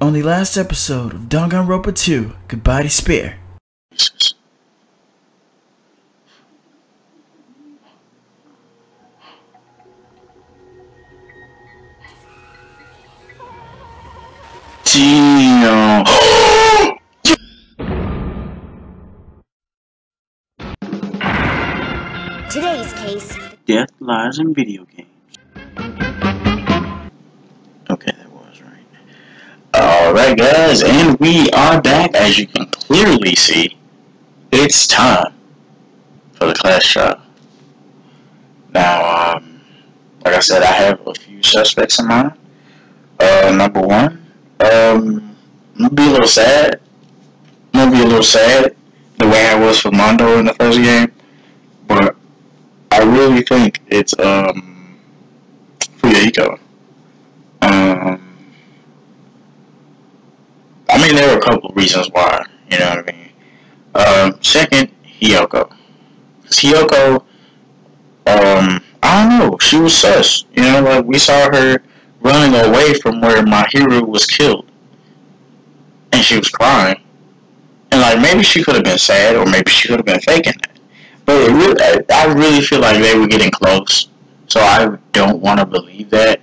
On the last episode of Danganronpa 2, Goodbye Despair. Damn. Today's case. Death lies in video games. Alright, guys, and we are back. As you can clearly see, it's time for the class trial. Now, um, like I said, I have a few suspects in mind. Uh, number one, um, I'm gonna be a little sad. I'm gonna be a little sad the way I was for Mondo in the first game, but I really think it's um Fuyuhiko. Um, I mean, there are a couple reasons why. You know what I mean. Um, second, Hiyoko. Hiyoko, um, I don't know. She was sus. You know, like we saw her running away from where Mahiru was killed, and she was crying. And like maybe she could have been sad, or maybe she could have been faking it. But it really, I- I really feel like they were getting close, so I don't want to believe that.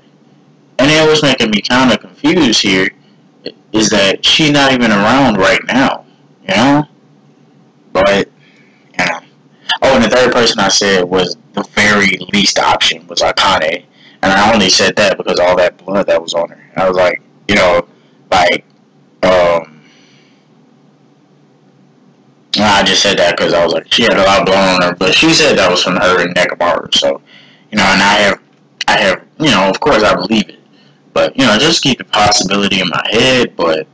And it was making me kind of confused here is that she's not even around right now, you know? But, know. Oh, and the third person I said was the very least option was Akane. And I only said that because all that blood that was on her. I was like, you know, like, um, I just said that because I was like, she had a lot of blood on her, but she said that was from her and Nekomaru. So, you know, and I have, I have, you know, of course I believe it, but you know, just keep the possibility in my head. But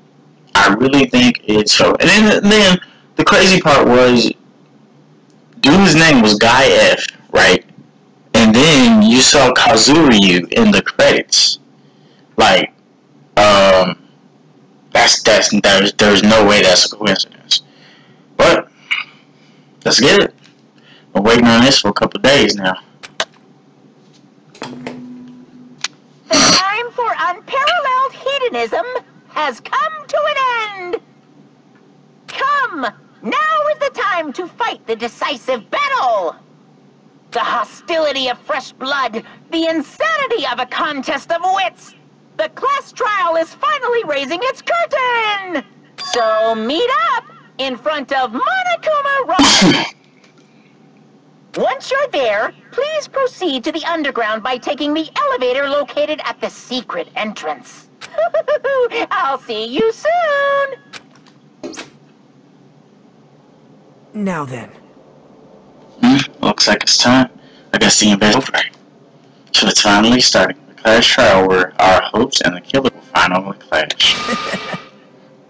I really think it's so. And then, then the crazy part was, dude's name was Guy F, right? And then you saw Kuzuryu in the credits, like, um, that's that's there's there's no way that's a coincidence. But let's get it. Been waiting on this for a couple days now. The time for unparalleled hedonism has come to an end. Come, now is the time to fight the decisive battle. The hostility of fresh blood, the insanity of a contest of wits. The class trial is finally raising its curtain. So meet up in front of Monokuma Rock. Once you're there, please proceed to the underground by taking the elevator located at the secret entrance. I'll see you soon! Now then. Hmm, looks like it's time. I guess the event over. So it's finally starting. The clash trial where our hopes and the killer will finally clash.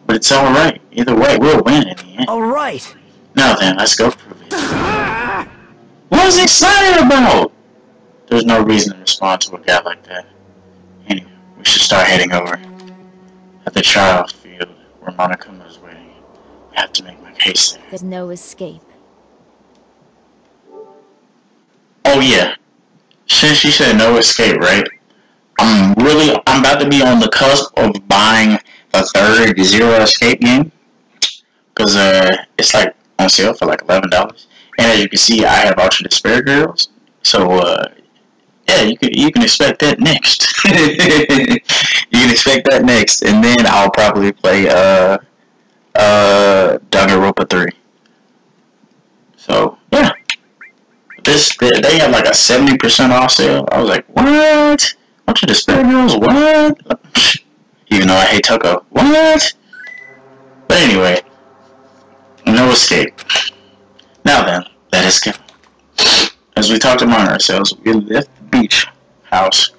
but it's alright. Either way, we'll win in the end. Alright! Now then, let's go prove it. What is he excited about? There's no reason to respond to a guy like that. Anyway, we should start heading over. At the trial field where Monokuma is waiting. I have to make my case there. There's no escape. Oh yeah. Since you said no escape, right? I'm really I'm about to be on the cusp of buying a third Zero Escape game. Cause uh it's like on sale for like eleven dollars. And as you can see I have Ultra Despair Girls. So uh yeah, you can you can expect that next. you can expect that next, and then I'll probably play uh uh Danganronpa 3. So yeah. This they, they had like a seventy percent off sale. I was like, what? Ultra Despair Girls? What? Even though I hate Tucko. What? But anyway, no escape. As we talked among ourselves, we left the beach house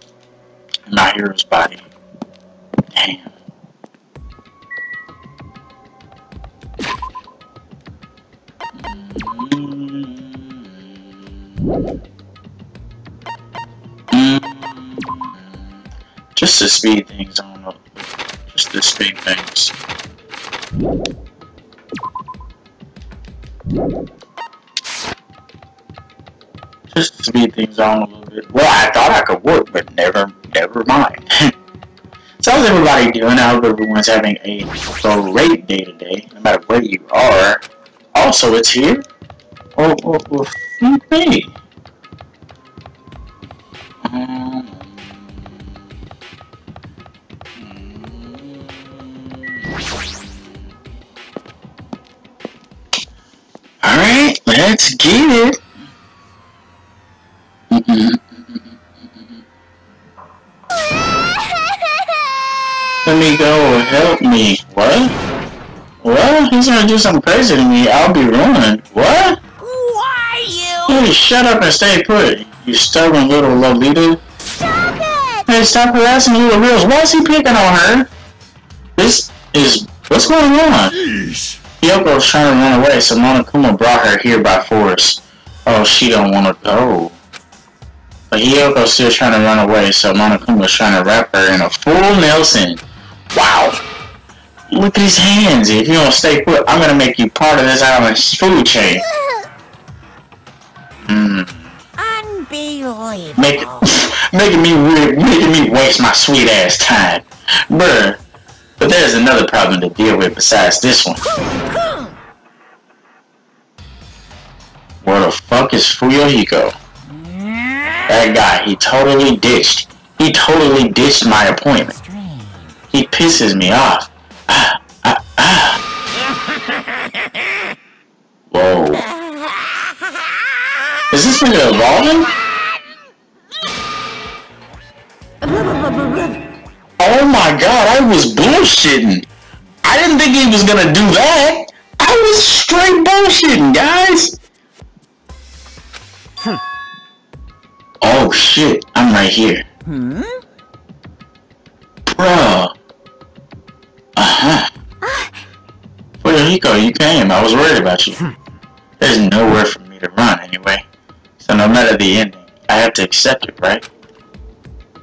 in Mahiru's body. Damn. Mm. Mm. Just to speed things on up. Just to speed things. Speed things on a little bit. Well, I thought I could work, but never, never mind. so How's everybody doing? I hope everyone's having a great day today, no matter where you are. Also, it's here. Oh, oh, oh, me. Um, Alright, let's get it. Let me go, help me. What? What? He's gonna do something crazy to me. I'll be ruined. What? Why you? Hey, shut up and stay put. You stubborn little Lolita. Stop it! Hey, stop harassing little Reels. Why is he picking on her? This is... What's going on? Yoko's trying to run away, so Monokuma brought her here by force. Oh, she don't want to go. But Hiyoko's still trying to run away, so Monokuma's trying to wrap her in a full Nelson. Wow! Look at his hands. If you don't stay put, I'm gonna make you part of this island's food chain. Hmm. Unbelievable. Make, making me weird, making me waste my sweet ass time. Bruh. But there's another problem to deal with besides this one. Where the fuck is Fuyuhiko? That guy, he totally ditched. He totally ditched my appointment. He pisses me off. Ah, ah, ah. Whoa. Is this nigga evolving? Oh my god, I was bullshitting. I didn't think he was gonna do that. I was straight bullshitting, guys. Oh shit, I'm right here. Hmm? Bruh. Fuyuhiko, you came. I was worried about you. There's nowhere for me to run anyway. So no matter the ending, I have to accept it, right?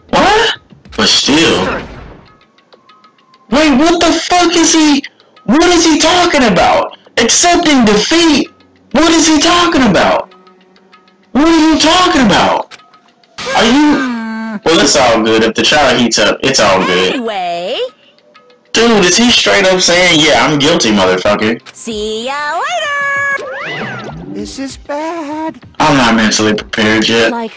What? But still. Wait, what the fuck is he? What is he talking about? Accepting defeat? What is he talking about? What are you talking about? Are you? Well, it's all good. If the trial heats up, it's all good. Anyway, Dude, is he straight up saying, yeah, I'm guilty, motherfucker? see ya later! This is bad. I'm not mentally prepared yet. Like,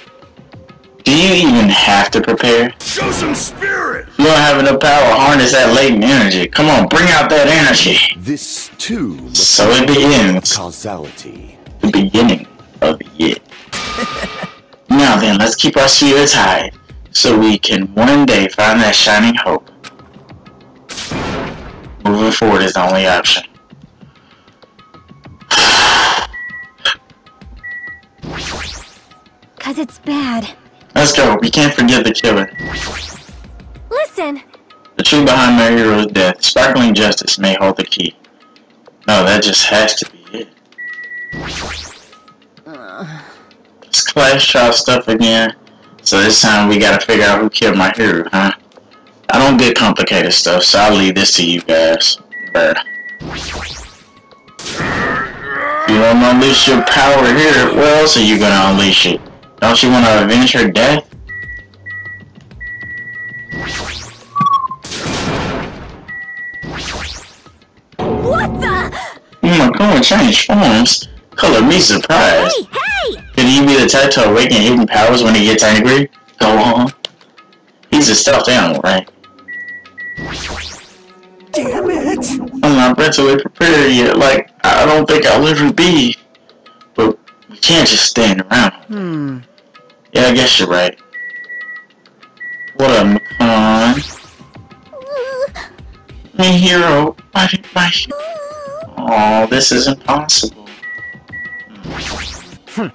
Do you even have to prepare? Show some spirit. You don't have enough power to harness that latent energy. Come on, bring out that energy. This too So it begins. causality. The beginning of it. now then, let's keep our spirits high so we can one day find that shining hope. Moving forward is the only option. cause it's bad. Let's go. We can't forget the killer. Listen, The truth behind Mahiru's death. Sparkling justice may hold the key. No, that just has to be it. It's clash trial stuff again. So this time we gotta figure out who killed Mahiru, huh? I don't get complicated stuff, so I'll leave this to you guys. Bruh. You don't unleash your power here, where else are you gonna unleash it? Don't you wanna avenge her death? what the? Hmm, oh my god, change forms. Color me surprised. Hey, hey! Could he be the type to awaken hidden powers when he gets angry? Go on. He's a stuffed animal, right? Damn it! I'm not mentally prepared yet. Like, I don't think I'll ever be. But we can't just stand around. Hmm. Yeah, I guess you're right. What a Macon? Mahiru. Why did my Oh, this is impossible. Hmm.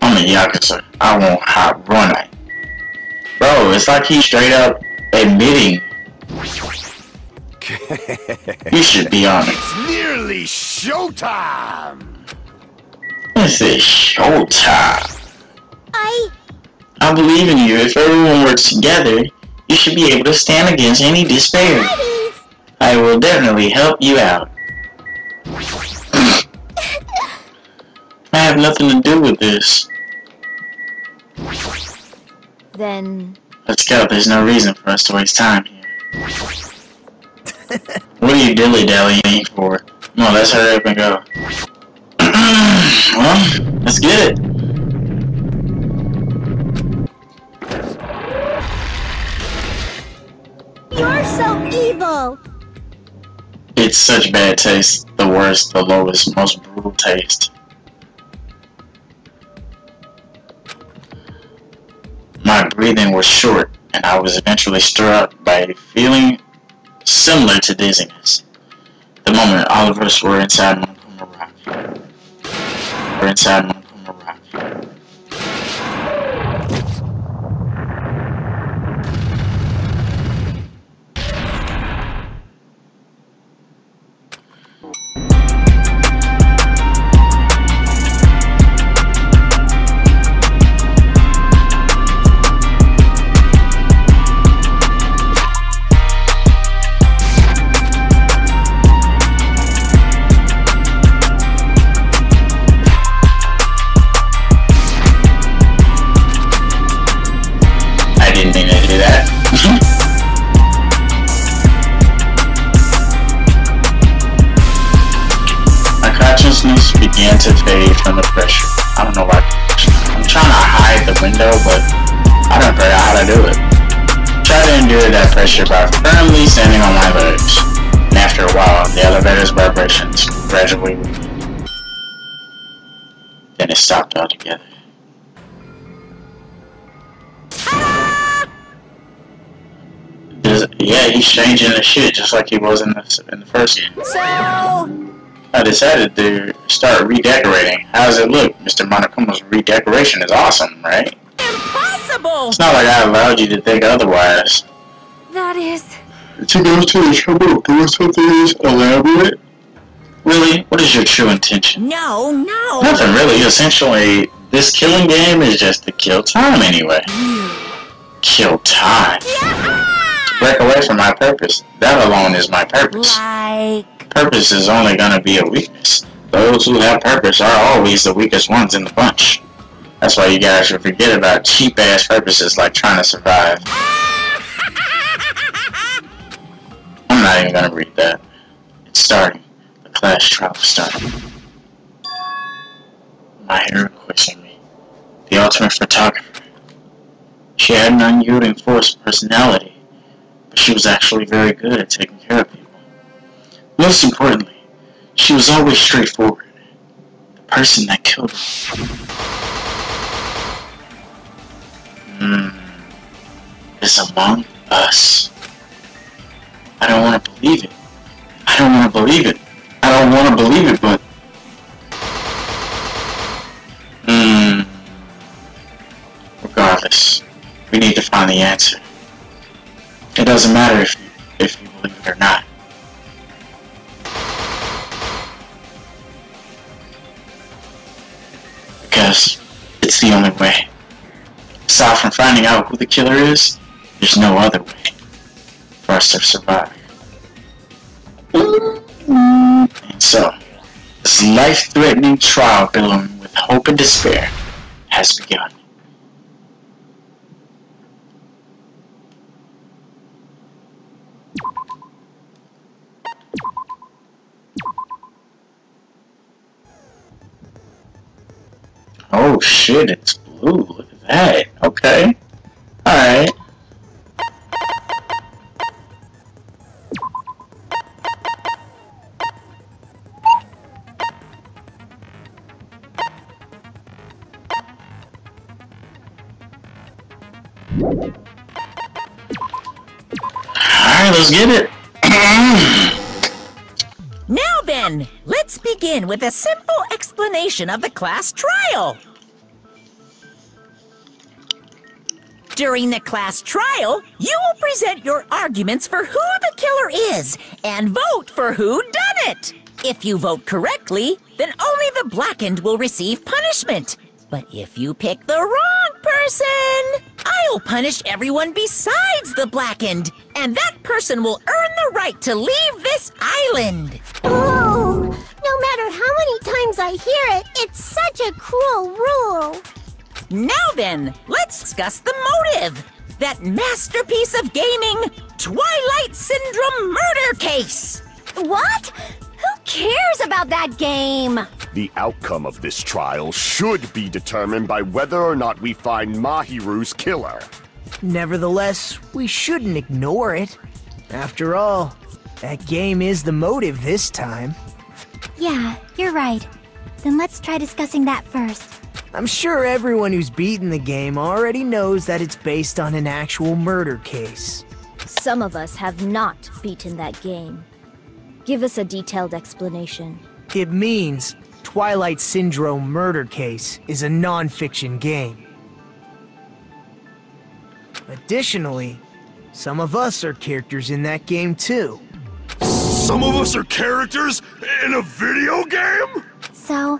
I'm a Yakuza. I won't hot run it. Bro, it's like he's straight up admitting you should be on it. It's nearly showtime. This is showtime. I. I believe in you. If everyone works together, you should be able to stand against any despair. Buddies! I will definitely help you out. I have nothing to do with this. Then. Let's go. There's no reason for us to waste time here. What are you dilly dallying for? On, let's hurry up and go. well, let's get it. You're so evil! It's such bad taste. The worst, the lowest, most brutal taste. My breathing was short, and I was eventually struck by a feeling similar to dizziness. The moment all of us were inside Monokuma Rock. We're inside Monokuma Rock. Pressure by firmly standing on my legs. And after a while, the elevator's vibrations gradually weakened. Then it stopped altogether. Yeah, he's changing the shit just like he was in the in the first game. So, I decided to start redecorating. How does it look? Mr. Monokuma's redecoration is awesome, right? impossible! It's not like I allowed you to think otherwise. That is... To go to the trouble of doing something this elaborate? Really? What is your true intention? No, no! Nothing really. Essentially, this killing game is just to kill time anyway. Kill time. To break away from my purpose. That alone is my purpose. Like, Purpose is only gonna be a weakness. Those who have purpose are always the weakest ones in the bunch. That's why you guys should forget about cheap ass purposes like trying to survive. I'm not even gonna read that. It's starting. The class trial is starting. Mahiru questioned me. The ultimate photographer. She had an unyielding force personality, but she was actually very good at taking care of people. Most importantly, she was always straightforward. The person that killed her. Hmm. Is among us. I don't want to believe it. I don't want to believe it. I don't want to believe it, but. Hmm. Regardless, we need to find the answer. It doesn't matter if you, if you believe it or not. because it's the only way. Aside from finding out who the killer is, there's no other way for us to survive. And so, this life-threatening trial billowing with hope and despair has begun. Oh shit, it's blue. Look at that. Okay. Of the class trial. During the class trial, you will present your arguments for who the killer is and vote for who done it. If you vote correctly, then only the blackened will receive punishment. But if you pick the wrong person, I'll punish everyone besides the blackened, and that person will earn the right to leave this island. No matter how many times I hear it, it's such a cruel rule. Now then, let's discuss the motive. That masterpiece of gaming, Twilight Syndrome murder case. What? Who cares about that game? The outcome of this trial should be determined by whether or not we find Mahiru's killer. Nevertheless, we shouldn't ignore it. After all, that game is the motive this time. Yeah, you're right. Then let's try discussing that first. I'm sure everyone who's beaten the game already knows that it's based on an actual murder case. Some of us have not beaten that game. Give us a detailed explanation. It means Twilight Syndrome Murder Case is a non-fiction game. Additionally, some of us are characters in that game too. Some of us are characters in a video game? So,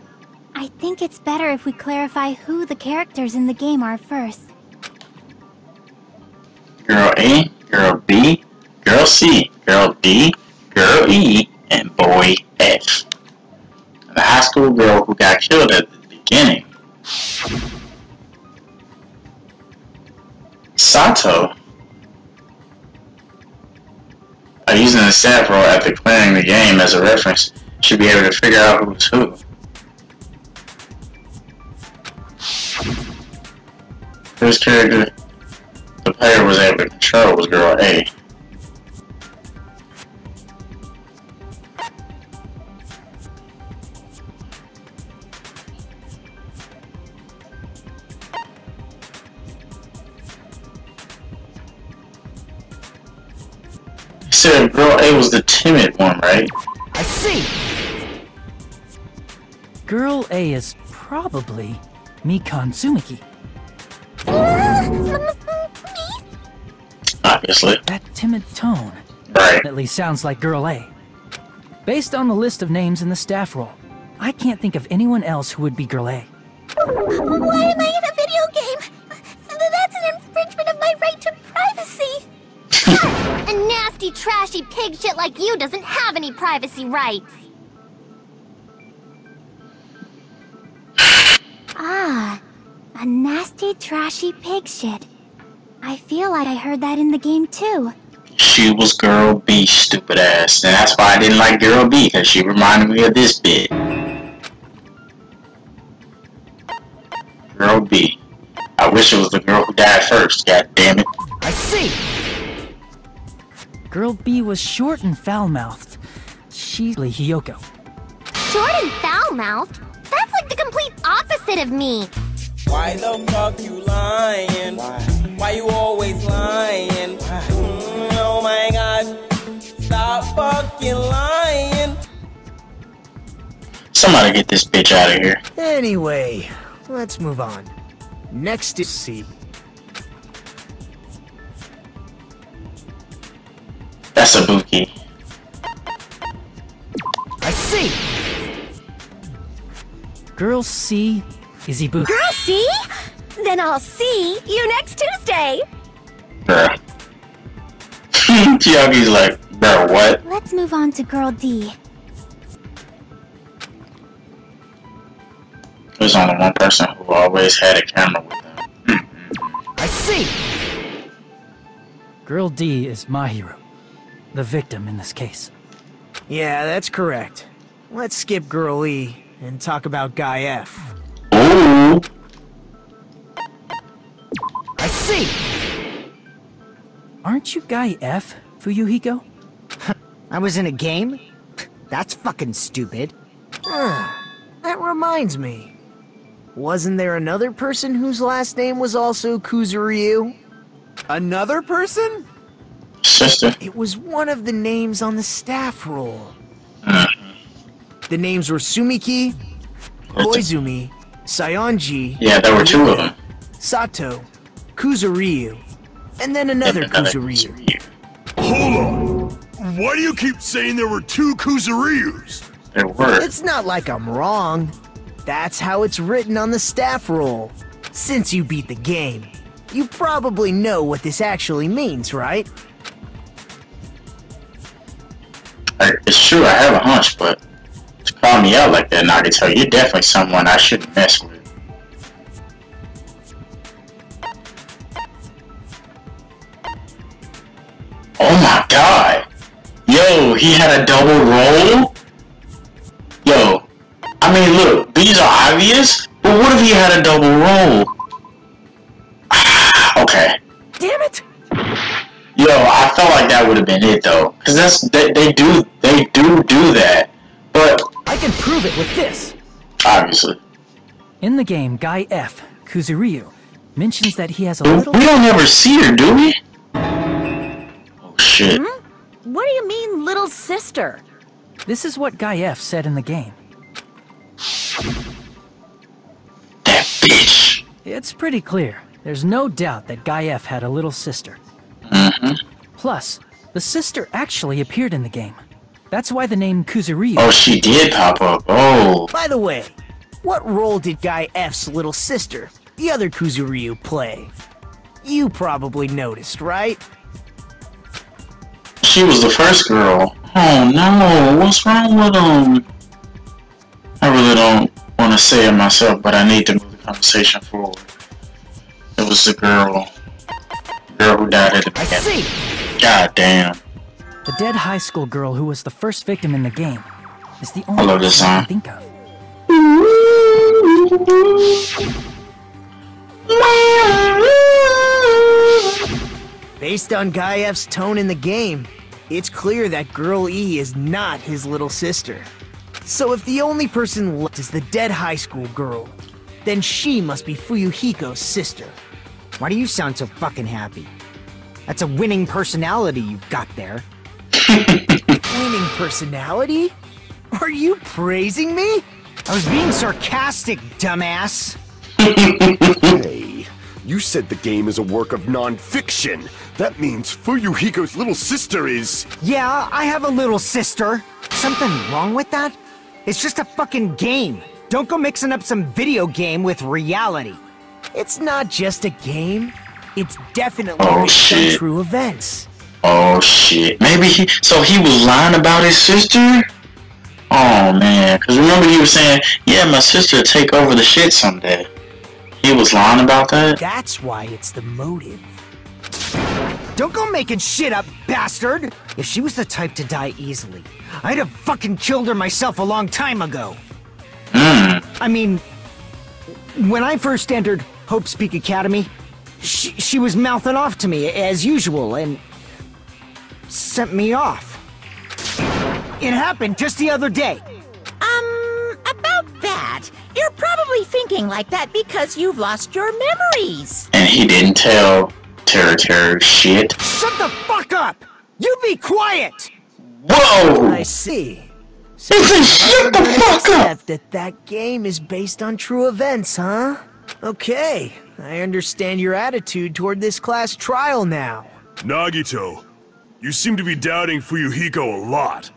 I think it's better if we clarify who the characters in the game are first. Girl A, Girl B, Girl C, Girl D, Girl E, and Boy F. The high school girl who got killed at the beginning. Sato. By using the roll after clearing the game as a reference, should be able to figure out who's who. This character the player was able to control was girl A. said girl A was the timid one, right? I see! Girl A is probably Mikan Tsumiki. Obviously. That timid tone Right. at least sounds like Girl A. Based on the list of names in the staff roll, I can't think of anyone else who would be Girl A. Why am I in a video game? Nasty, trashy pig shit like you doesn't have any privacy rights. ah, a nasty, trashy pig shit. I feel like I heard that in the game too. She was girl B, stupid ass. And that's why I didn't like girl B, because she reminded me of this bit. Girl B. I wish it was the girl who died first, god damn it. I see! Girl B was short and foul-mouthed. She's Lee Hiyoko. Short and foul-mouthed? That's like the complete opposite of me. Why the fuck you lying? Why, you always lying? Mm, oh my god. Stop fucking lying. Somebody get this bitch out of here. Anyway, let's move on. Next is C. That's Ibuki. I see! Girl C is Ibuki. Girl, C? Then I'll see you next Tuesday. Bruh. Chiaki's like, bruh, what? Let's move on to Girl D. There's only one person who always had a camera with them. I see! Girl D is Mahiru, the victim in this case. Yeah, that's correct. Let's skip Girl E and talk about Guy F. Ooh. I see! Aren't you Guy F, Fuyuhiko? I was in a game? That's fucking stupid. Ah, that reminds me. Wasn't there another person whose last name was also Kuzuryu? Another person? Sister. It was one of the names on the staff roll. Mhm. The names were Tsumiki, Koizumi, Saionji, Yeah, there were two of them. Sato, Kuzuryu, and then another And another Kuzuryu. Hold on. Why do you keep saying there were two Kuzuryus? There were. It's not like I'm wrong. That's how it's written on the staff roll. Since you beat the game, you probably know what this actually means, right? It's true, I have a hunch, but to call me out like that, you, you're definitely someone I shouldn't mess with. Oh my god. Yo, he had a double role? Yo, I mean, look, these are obvious, but what if he had a double role? okay. Yo, I felt like that would have been it though, cause that's they, they do they do do that, but I can prove it with this. obviously In the game, Guy F. Kuzuryu mentions that he has a we little. don't ever see her, do we? Oh shit! Hmm? What do you mean, little sister? This is what Guy F. said in the game. That bitch. It's pretty clear. There's no doubt that Guy F. had a little sister. Hmm Plus, the sister actually appeared in the game. That's why the name Kuzuryu. Oh, she did pop up. Oh, By the way, what role did Guy F's little sister, the other Kuzuryu, play? You probably noticed, right? she was the first girl. Oh no, what's wrong with them? I really don't want to say it myself, but I need to move the conversation forward. It was the girl, girl who died at the I see! God damn. The dead high school girl who was the first victim in the game is the only love this person I can think of. Based on Guy F's tone in the game, it's clear that Girl E is not his little sister. So if the only person left is the dead high school girl, then she must be Fuyuhiko's sister. Why do you sound so fucking happy? That's a winning personality you've got there. Winning personality? Are you praising me? I was being sarcastic, dumbass. Hey, you said the game is a work of non-fiction. That means Fuyuhiko's little sister is... Yeah, I have a little sister. Something wrong with that? It's just a fucking game. Don't go mixing up some video game with reality. It's not just a game. It's definitely Oh, shit. true events. Oh shit. Maybe he. So he was lying about his sister. Oh man. Cause remember he was saying, "Yeah, my sister will take over the shit someday." He was lying about that. That's why it's the motive. Don't go making shit up, bastard! If she was the type to die easily, I'd have fucking killed her myself a long time ago. Hmm. I mean, when I first entered Hope's Peak Academy, she, she was mouthing off to me as usual and sent me off. It happened just the other day. Um, about that, you're probably thinking like that because you've lost your memories. And he didn't tell Teruteru shit. Shut the fuck up! You be quiet! Whoa! I see. He said, "Shut the fuck up." Accept that that game is based on true events, huh? Okay, I understand your attitude toward this class trial now. Nagito, you seem to be doubting Fuyuhiko a lot.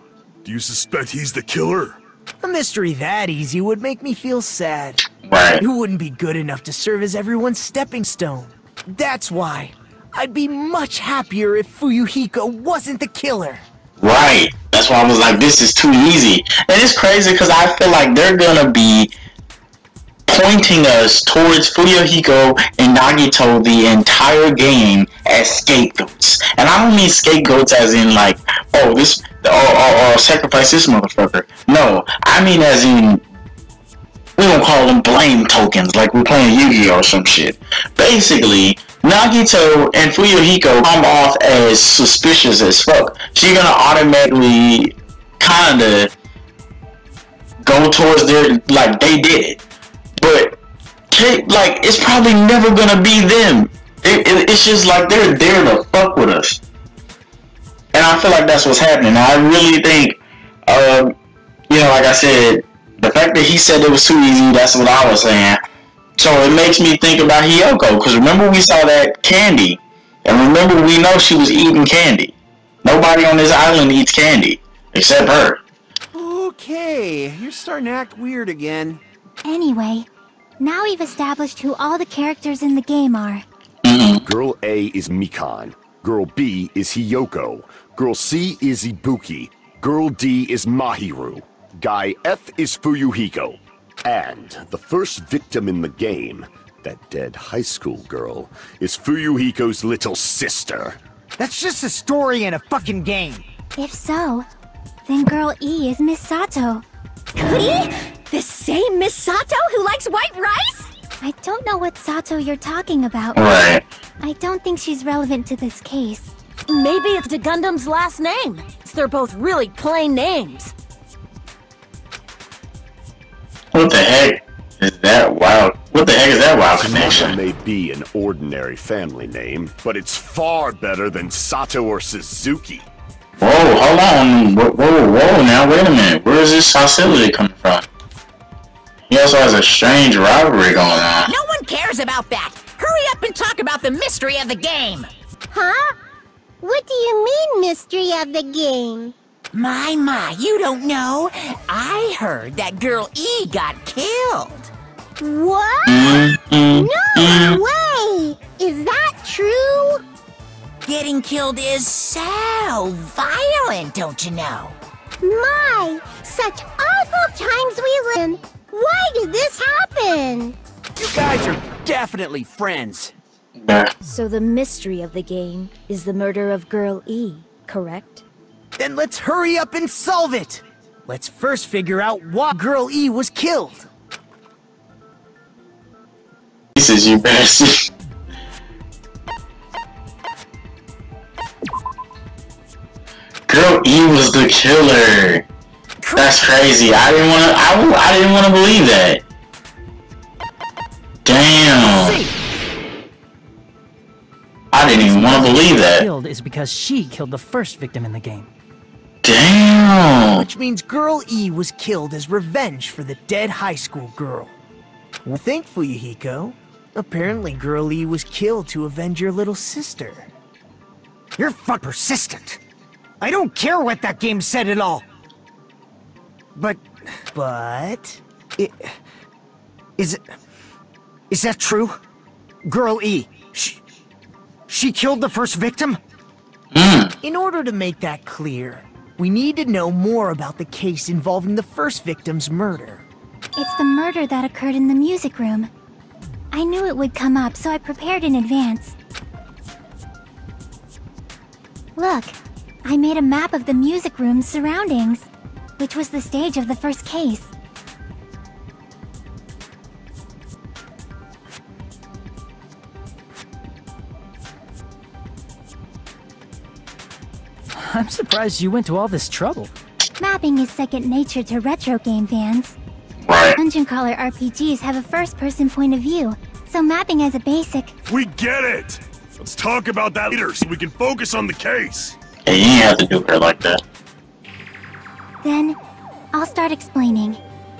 Do you suspect he's the killer? A mystery that easy would make me feel sad. Right. You wouldn't be good enough to serve as everyone's stepping stone. That's why I'd be much happier if Fuyuhiko wasn't the killer. Right. That's why I was like, this is too easy. And it's crazy because I feel like they're gonna be pointing us towards Fuyuhiko and Nagito the entire game as scapegoats. And I don't mean scapegoats as in like, oh this or, or, or sacrifice this motherfucker. No, I mean as in we don't call them blame tokens like we're playing Yu-Gi-Oh or some shit. Basically, Nagito and Fuyuhiko come off as suspicious as fuck. So you're gonna automatically kinda go towards their like they did it. But ta- like it's probably never gonna be them. It, it, it's just like they're there to fuck with us. And I feel like that's what's happening. I really think um, you know, like I said, the fact that he said it was too easy, that's what I was saying. So it makes me think about Hiyoko, because remember we saw that candy, and remember we know she was eating candy. Nobody on this island eats candy, except her. Okay, you're starting to act weird again. Anyway, now we've established who all the characters in the game are. Girl A is Mikan. Girl B is Hiyoko. Girl C is Ibuki. Girl D is Mahiru. Guy F is Fuyuhiko. And the first victim in the game, that dead high school girl, is Fuyuhiko's little sister. That's just a story in a fucking game. If so, then Girl E is Miss Sato. Me? The same Miss Sato who likes white rice? I don't know what Sato you're talking about. Right. I don't think she's relevant to this case. Maybe it's the Gundham's last name. They're both really plain names. What the heck is that wild? What the heck is that wild Sato connection? may be an ordinary family name, but it's far better than Sato or Suzuki. Whoa, hold on. Whoa, whoa, whoa, now wait a minute. Where is this hostility coming from? He also has a strange rivalry going on. No one cares about that. Hurry up and talk about the mystery of the game. Huh? What do you mean, mystery of the game? My, my, you don't know. I heard that girl E got killed. What? Mm, No way! Is that true? Getting killed is so violent, don't you know? My, such awful times we live definitely friends. Yeah. So the mystery of the game is the murder of Girl E, correct? Then let's hurry up and solve it! Let's first figure out why Girl E was killed. This is you bastard. Girl E was the killer. That's crazy. I didn't want to. I, w- I didn't want to believe that. Damn. I didn't even want to believe that. Killed is because she killed the first victim in the game. Damn. Which means Girl E was killed as revenge for the dead high school girl. Well, think, Fuyuhiko. Apparently, Girl E was killed to avenge your little sister. You're fuck persistent. I don't care what that game said at all. But But... it, is it is that true? Girl E, she, she killed the first victim? Hmm. In order to make that clear, we need to know more about the case involving the first victim's murder. It's the murder that occurred in the music room. I knew it would come up, so I prepared in advance. Look, I made a map of the music room's surroundings, which was the stage of the first case. I'm surprised you went to all this trouble. Mapping is second nature to retro game fans. Right. Dungeon crawler RPGs have a first-person point of view, so mapping as a basic We get it! Let's talk about that later so we can focus on the case. Yeah, you have to do her like that. Then, I'll start explaining.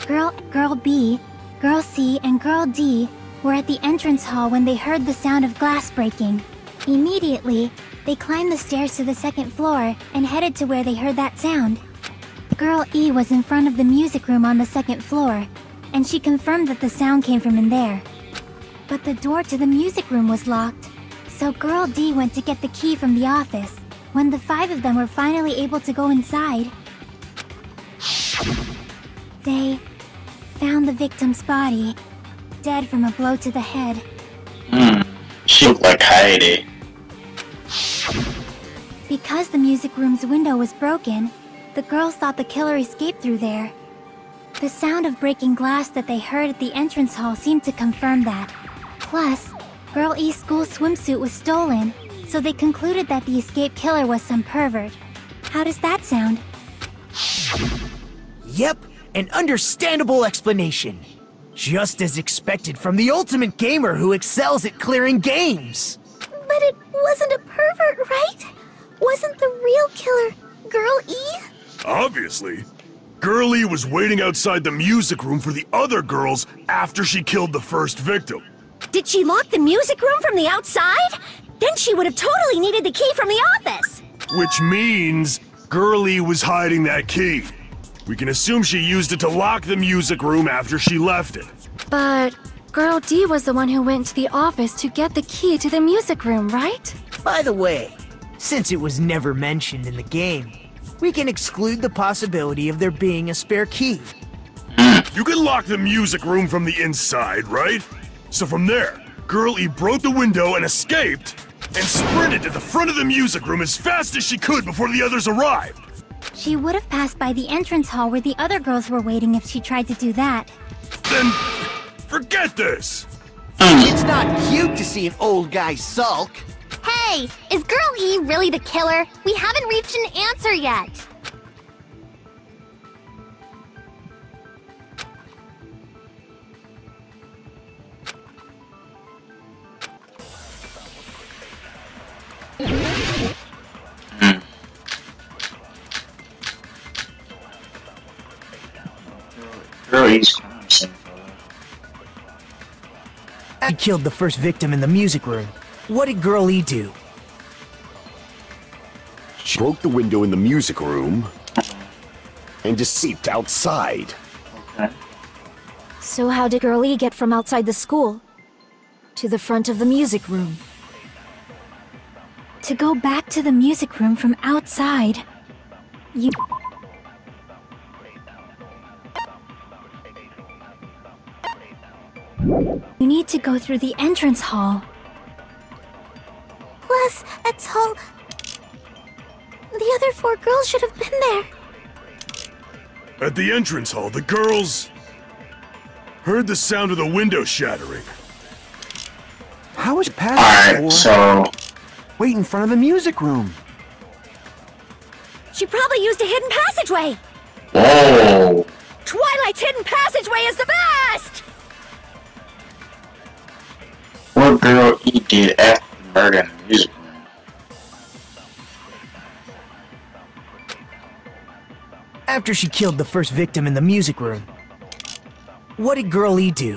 Girl, Girl B, Girl C, and Girl D were at the entrance hall when they heard the sound of glass breaking. Immediately, they climbed the stairs to the second floor and headed to where they heard that sound. Girl E was in front of the music room on the second floor, and she confirmed that the sound came from in there. But the door to the music room was locked, so Girl D went to get the key from the office. When the five of them were finally able to go inside, they found the victim's body, dead from a blow to the head. Hmm. She looked like Heidi. Because the music room's window was broken, the girls thought the killer escaped through there. The sound of breaking glass that they heard at the entrance hall seemed to confirm that. Plus, Girl E's school swimsuit was stolen, so they concluded that the escaped killer was some pervert. How does that sound? Yep, an understandable explanation. Just as expected from the ultimate gamer who excels at clearing games. Wasn't a pervert, right? Wasn't the real killer Girl E? Obviously. Girl E was waiting outside the music room for the other girls after she killed the first victim. Did she lock the music room from the outside? Then she would have totally needed the key from the office. Which means Girlie was hiding that key. We can assume she used it to lock the music room after she left it. But Girl D was the one who went to the office to get the key to the music room, right? By the way, since it was never mentioned in the game, we can exclude the possibility of there being a spare key. You can lock the music room from the inside, right? So from there, Girl E broke the window and escaped. and sprinted to the front of the music room as fast as she could before the others arrived. She would have passed by the entrance hall where the other girls were waiting if she tried to do that. Then forget this. It's not cute to see an old guy sulk. Hey, is Girl E really the killer? We haven't reached an answer yet. Girl, he's He killed the first victim in the music room. What did Girl E do? She broke the window in the music room and escaped outside. So how did Girl E get from outside the school to the front of the music room? To go back to the music room from outside, you. Need to go through the entrance hall. Plus, that's all. The other four girls should have been there. At the entrance hall, the girls heard the sound of the window shattering. How was past Alright, so Wait in front of the music room. She probably used a hidden passageway. Whoa! Twilight's hidden passageway is the girl did after the murder in the music room? After she killed the first victim in the music room. What did Girl E do?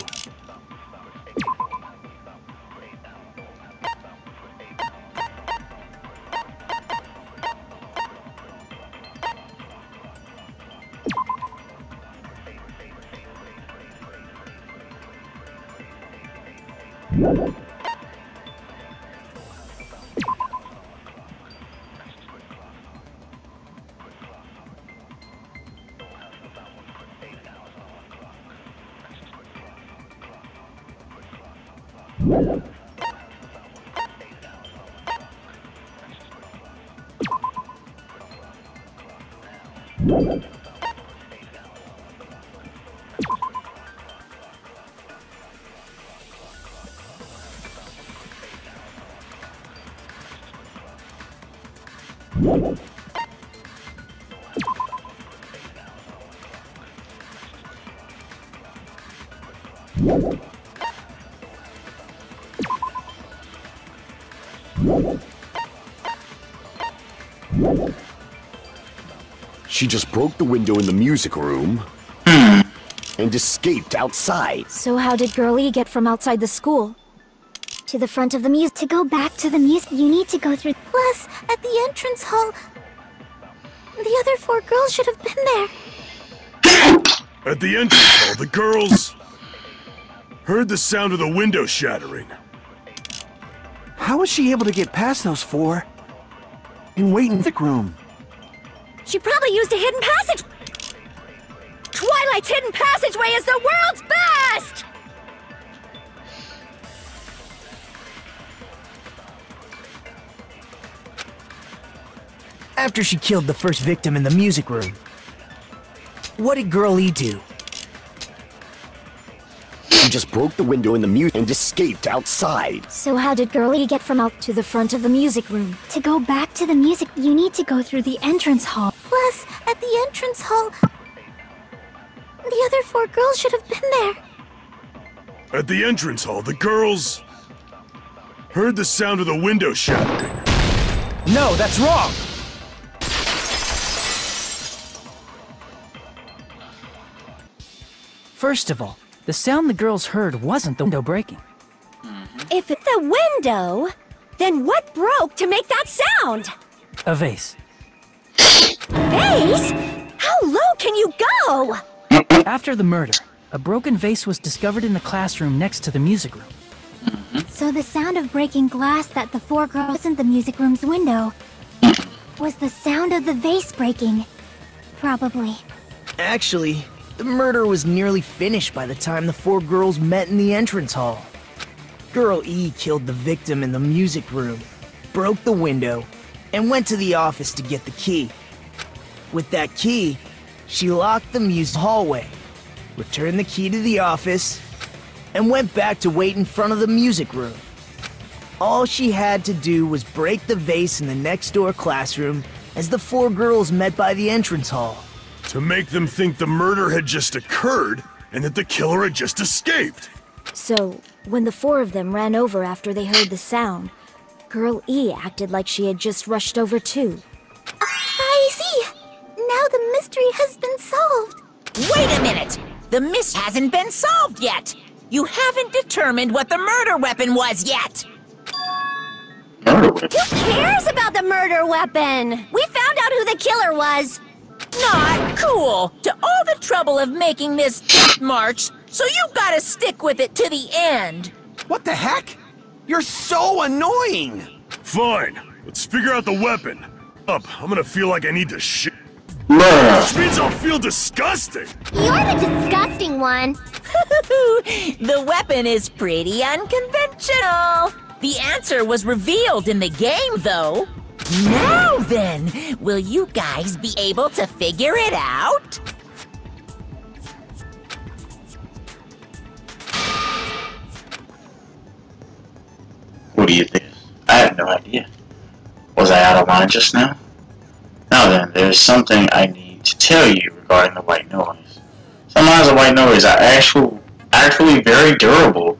She just broke the window in the music room and escaped outside. So how did Girl E get from outside the school To the front of the muse. To go back to the muse, you need to go through. Plus, at the entrance hall, the other four girls should have been there. At the entrance hall, the girls heard the sound of the window shattering. How was she able to get past those four and wait in the room? She probably used a hidden passage. Twilight's hidden passageway is the world's best! After she killed the first victim in the music room. What did Girl E do? She just broke the window in the music and escaped outside. So how did Girl E get from out to the front of the music room? To go back to the music, you need to go through the entrance hall. Plus, at the entrance hall, the other four girls should have been there. At the entrance hall, the girls heard the sound of the window shattering. No, that's wrong! First of all, the sound the girls heard wasn't the window breaking. Mm-hmm. If it's the window, then what broke to make that sound? A vase. Vase? How low can you go? After the murder, a broken vase was discovered in the classroom next to the music room. So the sound of breaking glass that the four girls in the music room's window was the sound of the vase breaking. Probably. Actually, the murder was nearly finished by the time the four girls met in the entrance hall. Girl E killed the victim in the music room, broke the window, and went to the office to get the key. With that key, she locked the music hallway, returned the key to the office, and went back to wait in front of the music room. All she had to do was break the vase in the next door classroom as the four girls met by the entrance hall. To make them think the murder had just occurred and that the killer had just escaped. So, when the four of them ran over after they heard the sound, Girl E acted like she had just rushed over too. I see. Now the mystery has been solved. Wait a minute! The miss hasn't been solved yet! You haven't determined what the murder weapon was yet! Who cares about the murder weapon? We found out who the killer was. Not cool! To all the trouble of making this death march, so you gotta stick with it to the end! What the heck? You're so annoying! Fine, let's figure out the weapon. Up, I'm gonna feel like I need to shit. Bruh. Which means I'll feel disgusting. You're the disgusting one. the weapon is pretty unconventional. The answer was revealed in the game, though. Now then, will you guys be able to figure it out? I have no idea. Was I out of line just now? Now then, there's something I need to tell you regarding the white noise. Sometimes the white noise are actual, actually very durable.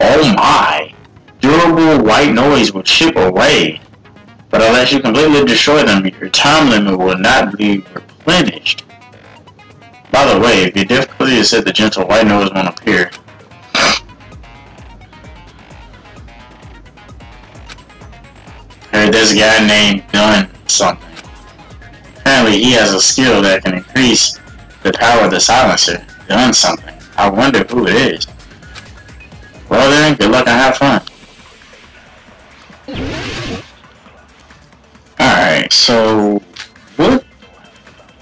Oh my! Durable white noise will chip away. But unless you completely destroy them, your time limit will not be replenished. By the way, if your difficulty is set, the gentle white noise won't appear. Heard there's a guy named Gun something. Apparently he has a skill that can increase the power of the silencer. Gun something. I wonder who it is. Well then, good luck and have fun. Alright, so what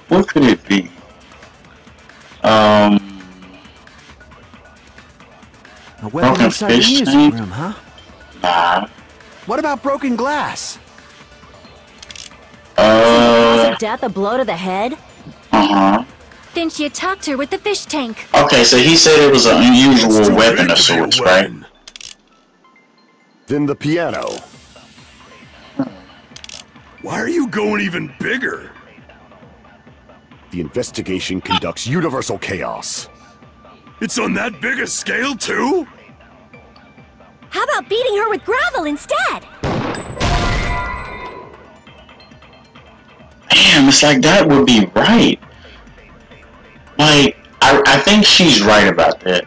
what could it be? Um A weapon Broken inside the fish music tank? room, huh? nah. What about broken glass? Was Uh it death a blow to the head? uh-huh. Then she attacked her with the fish tank. Okay, so he said it was an unusual weapon of sorts, right? Then the piano. Why are you going even bigger? The investigation conducts universal chaos. It's on that big a scale, too? About beating her with gravel instead? Damn, it's like that would be right. Like, I, I think she's right about that.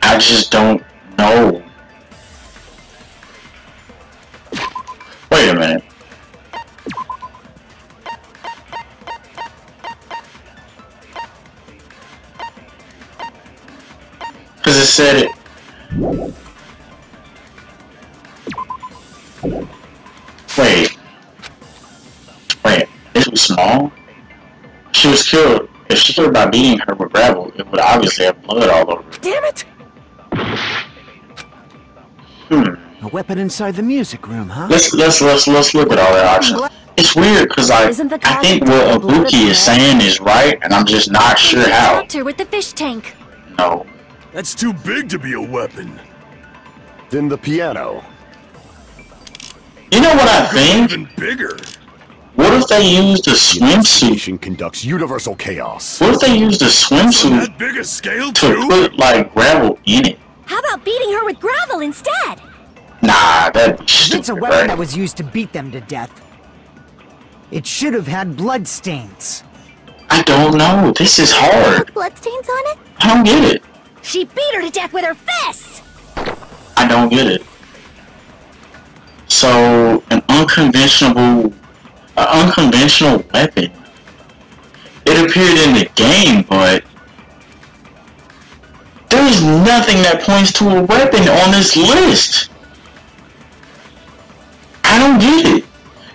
I just don't know. Wait a minute. Because it said it. Killed. If she killed by beating her with gravel, it would obviously have blood all over. it. Damn it! Hmm. A weapon inside the music room, huh? Let's let's let's let's look at all the options. It's weird because I I think what Ibuki is saying is right, and I'm just not sure how. attacked her with the fish tank. No. That's too big to be a weapon. Then the piano. You know what I Go think? even bigger. What if they used a The swimsuit? conducts universal chaos. What if they used a swimsuit that big a scale, to too? put like gravel in it? How about beating her with gravel instead? Nah, that'd be It's a weapon right? that was used to beat them to death. It should have had blood stains. I don't know. This is hard. Bloodstains on it? I don't get it. She beat her to death with her fists! I don't get it. So an unconventional, an unconventional weapon. It appeared in the game, but there's nothing that points to a weapon on this list. I don't get it.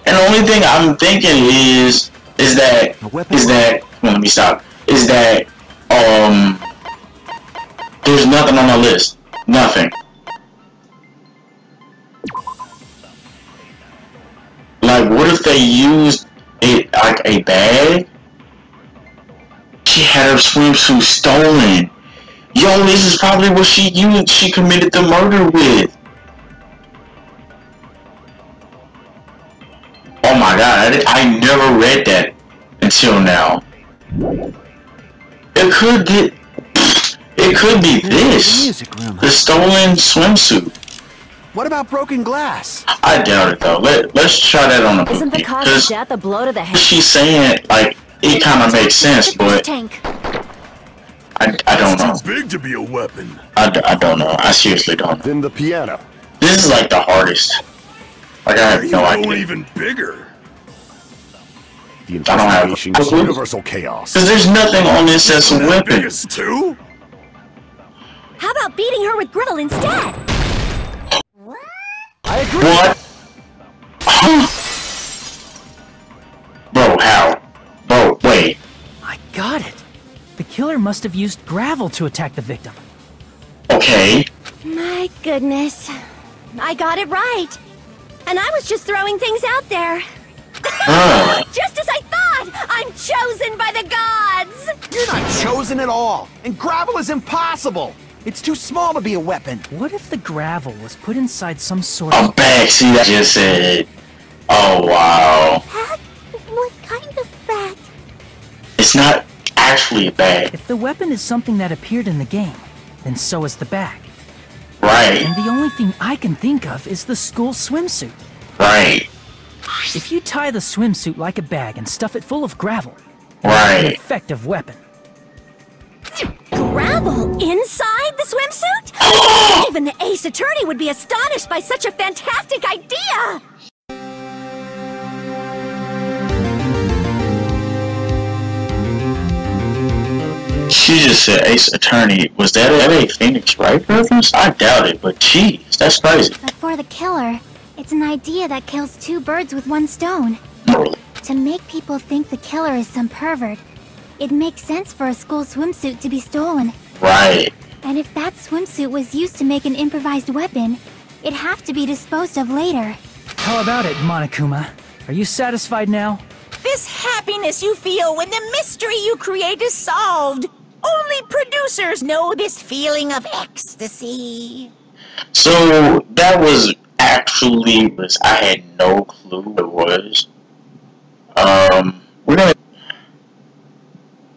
And the only thing I'm thinking is, is that, is that, on, let me stop. Is that, um, there's nothing on the list. Nothing. If they used it like a bag? She had her swimsuit stolen. Yo, this is probably what she used. She committed the murder with. Oh my god, I, I never read that until now. It could be. It could be this. The stolen swimsuit. What about broken glass? I doubt it though. Let Let's try that on the Isn't the movie. cause Because of death a blow to the head? she's saying like it kind of makes sense, but Tank. I, I don't know. Too big to be a weapon. I, d- I don't know. I seriously don't know. Then the piano. This is like the hardest. Like I have You no go idea. even bigger. The I don't have investigation a is clue. universal chaos. Because there's nothing on this as a weapon. Biggest two? How about beating her with griddle instead? I agree. What? Bro, how? Bro, wait. I got it. The killer must have used gravel to attack the victim. Okay. My goodness. I got it right. And I was just throwing things out there. Huh. Just as I thought! I'm chosen by the gods! You're not chosen at all, and gravel is impossible. It's too small to be a weapon. What if the gravel was put inside some sort I'm of... back. See, I just said. Oh wow. Bag? What kind of bag? It's not actually a bag. If the weapon is something that appeared in the game, then so is the bag. Right. And the only thing I can think of is the school swimsuit. Right. If you tie the swimsuit like a bag and stuff it full of gravel, Right. an effective weapon. Gravel inside the swimsuit? Oh! Even the ace attorney would be astonished by such a fantastic idea! She just said Ace Attorney. Was that a Phoenix Wright reference? I doubt it, but jeez, that's crazy. But for the killer, it's an idea that kills two birds with one stone. To make people think the killer is some pervert, it makes sense for a school swimsuit to be stolen. Right. And if that swimsuit was used to make an improvised weapon, it'd have to be disposed of later. How about it, Monokuma? Are you satisfied now? This happiness you feel when the mystery you create is solved. Only producers know this feeling of ecstasy. So that was actually was I had no clue what it was. Um, we're gonna.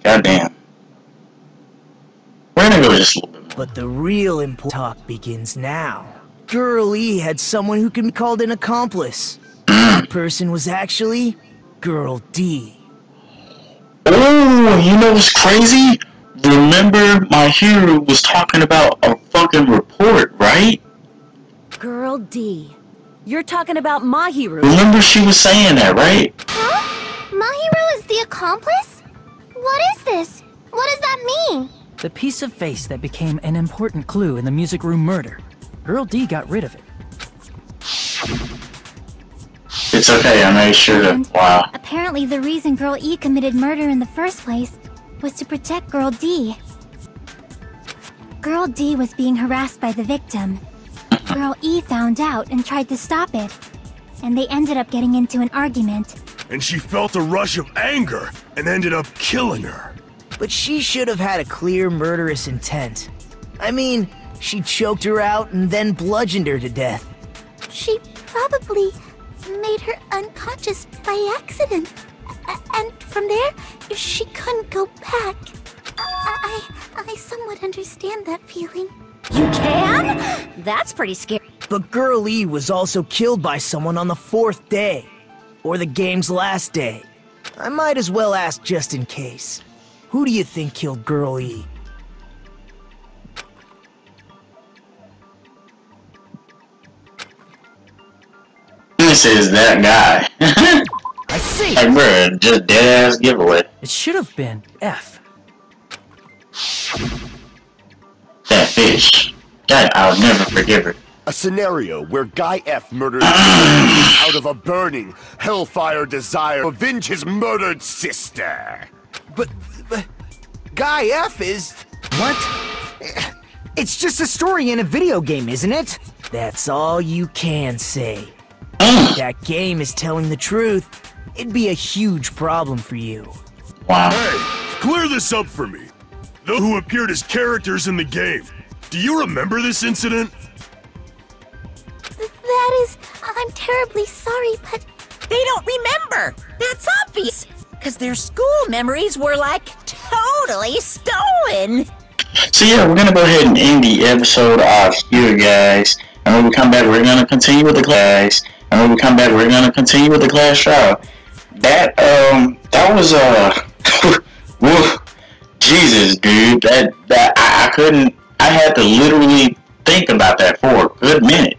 Goddamn. We're gonna go just a little bit more. But the real important talk begins now. Girl E had someone who can be called an accomplice. Mm. that person was actually Girl D. Oh, you know what's crazy? Remember, Mahiru was talking about a fucking report, right? Girl D. You're talking about Mahiru. Remember, she was saying that, right? Huh? Mahiru is the accomplice? What is this? What does that mean? The piece of face that became an important clue in the music room murder. Girl D got rid of it. It's okay. I made sure to. Wow. Apparently, the reason Girl E committed murder in the first place was to protect Girl D. Girl D was being harassed by the victim. Mm-hmm. Girl E found out and tried to stop it. And they ended up getting into an argument. And she felt a rush of anger and ended up killing her. But she should have had a clear murderous intent. I mean, she choked her out and then bludgeoned her to death. She probably made her unconscious by accident. A- and from there, she couldn't go back. I, I, I somewhat understand that feeling. You can? That's pretty scary. But Girl E was also killed by someone on the fourth day. Or the game's last day. I might as well ask just in case. Who do you think killed Girl E? This is that guy. I see. like, bro, just dead ass giveaway. It should have been F. That bitch. That I'll never forgive her. A scenario where Guy F murdered out of a burning, hellfire desire to avenge his murdered sister. But, but Guy F is. What? It's just a story in a video game, isn't it? That's all you can say. That game is telling the truth, it'd be a huge problem for you. Wow. Hey, clear this up for me. Those who appeared as characters in the game. Do you remember this incident? I'm terribly sorry, but They don't remember. That's obvious. Because their school memories were like totally stolen. So yeah, we're gonna go ahead and end the episode off here, guys. And when we come back, we're gonna continue with the class. And when we come back, we're gonna continue with the class trial. That um, that was uh, woof, Jesus, dude. That that I, I couldn't. I had to literally think about that for a good minute.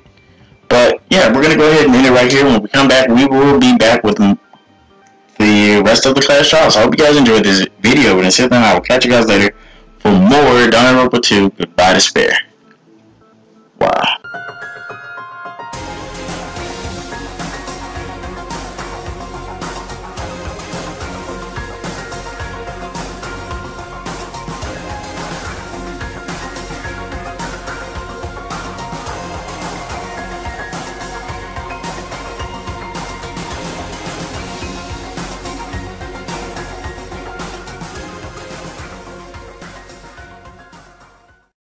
But yeah, we're gonna go ahead and end it right here. When we come back, we will be back with the rest of the class trials. I hope you guys enjoyed this video. And until then, I will catch you guys later for more Danganronpa 2 Goodbye Despair. Wow.